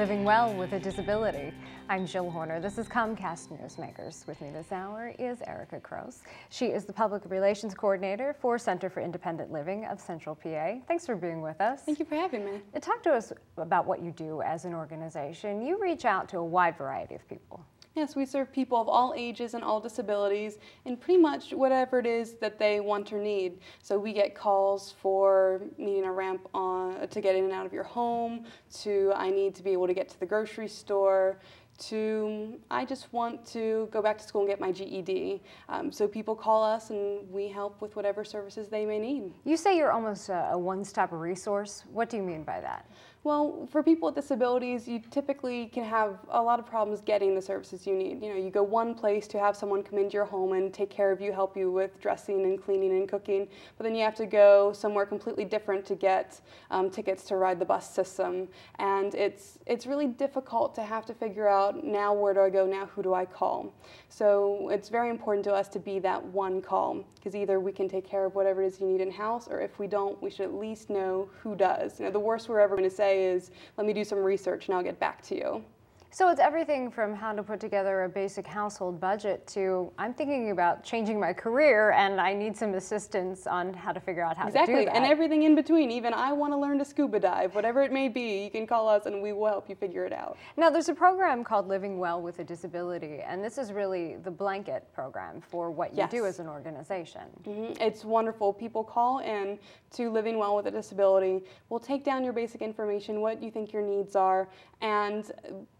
living well with a disability. I'm Jill Horner. This is Comcast Newsmakers. With me this hour is Erica Croce. She is the Public Relations Coordinator for Center for Independent Living of Central PA. Thanks for being with us. Thank you for having me. Talk to us about what you do as an organization. You reach out to a wide variety of people. Yes, we serve people of all ages and all disabilities and pretty much whatever it is that they want or need. So we get calls for needing a ramp on to get in and out of your home, to I need to be able to get to the grocery store, to I just want to go back to school and get my GED. Um, so people call us and we help with whatever services they may need. You say you're almost a, a one-stop resource. What do you mean by that? Well, for people with disabilities, you typically can have a lot of problems getting the services you need. You know, you go one place to have someone come into your home and take care of you, help you with dressing and cleaning and cooking, but then you have to go somewhere completely different to get um, tickets to ride the bus system. And it's, it's really difficult to have to figure out now where do I go, now who do I call. So it's very important to us to be that one call because either we can take care of whatever it is you need in house, or if we don't, we should at least know who does. You know, the worst we're ever going to say is, let me do some research and I'll get back to you. So it's everything from how to put together a basic household budget to I'm thinking about changing my career and I need some assistance on how to figure out how exactly. to do that. Exactly, And everything in between. Even I want to learn to scuba dive, whatever it may be, you can call us and we will help you figure it out. Now there's a program called Living Well with a Disability and this is really the blanket program for what you yes. do as an organization. Mm -hmm. It's wonderful. People call in to Living Well with a Disability. We'll take down your basic information, what you think your needs are, and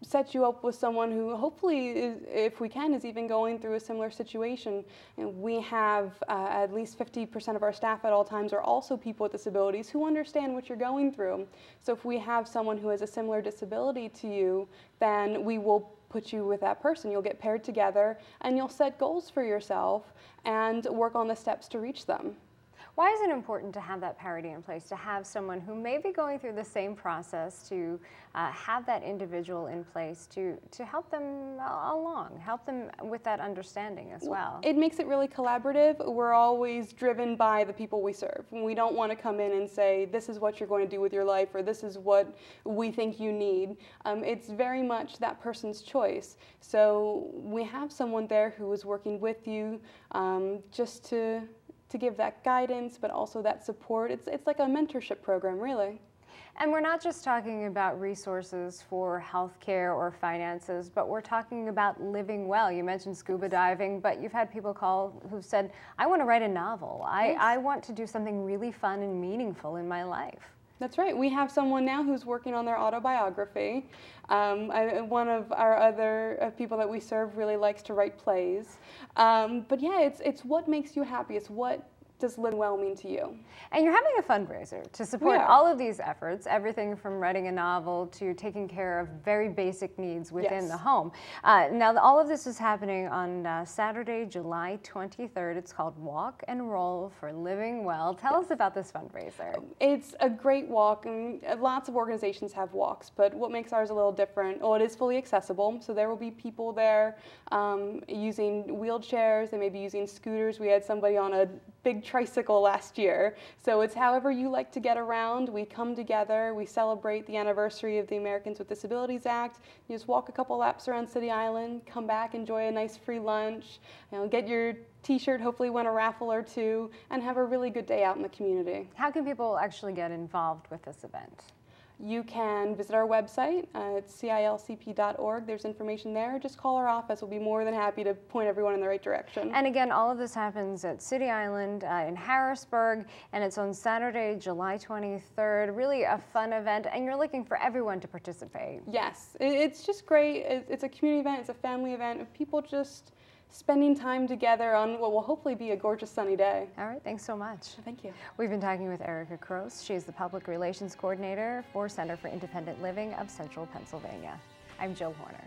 set set you up with someone who hopefully, is, if we can, is even going through a similar situation. And we have uh, at least 50% of our staff at all times are also people with disabilities who understand what you're going through. So if we have someone who has a similar disability to you, then we will put you with that person. You'll get paired together and you'll set goals for yourself and work on the steps to reach them. Why is it important to have that parity in place, to have someone who may be going through the same process, to uh, have that individual in place to, to help them along, help them with that understanding as well? It makes it really collaborative. We're always driven by the people we serve. We don't want to come in and say, this is what you're going to do with your life, or this is what we think you need. Um, it's very much that person's choice. So we have someone there who is working with you um, just to to give that guidance, but also that support. It's, it's like a mentorship program, really. And we're not just talking about resources for healthcare or finances, but we're talking about living well. You mentioned scuba diving, but you've had people call who've said, I want to write a novel. I, I want to do something really fun and meaningful in my life. That's right. We have someone now who's working on their autobiography. Um, I, one of our other uh, people that we serve really likes to write plays. Um, but yeah, it's, it's what makes you happy. It's what does Live Well mean to you? And you're having a fundraiser to support all of these efforts, everything from writing a novel to taking care of very basic needs within yes. the home. Uh, now, all of this is happening on uh, Saturday, July 23rd. It's called Walk and Roll for Living Well. Tell yes. us about this fundraiser. It's a great walk, and lots of organizations have walks, but what makes ours a little different, well, it is fully accessible, so there will be people there um, using wheelchairs, they may be using scooters. We had somebody on a big tricycle last year. So it's however you like to get around. We come together, we celebrate the anniversary of the Americans with Disabilities Act. You just walk a couple laps around City Island, come back, enjoy a nice free lunch, you know, get your t-shirt, hopefully win a raffle or two, and have a really good day out in the community. How can people actually get involved with this event? You can visit our website uh, at cilcp.org. There's information there. Just call our office. We'll be more than happy to point everyone in the right direction. And again, all of this happens at City Island uh, in Harrisburg, and it's on Saturday, July 23rd. Really a fun event, and you're looking for everyone to participate. Yes, it's just great. It's a community event. It's a family event. If people just spending time together on what will hopefully be a gorgeous sunny day. All right, thanks so much. Thank you. We've been talking with Erica Croce. She is the Public Relations Coordinator for Center for Independent Living of Central Pennsylvania. I'm Jill Horner.